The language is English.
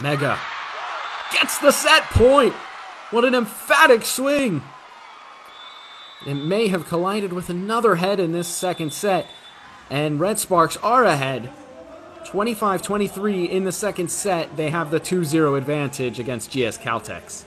Mega gets the set point. What an emphatic swing. It may have collided with another head in this second set, and Red Sparks are ahead. 25 23 in the second set. They have the 2 0 advantage against GS Caltex.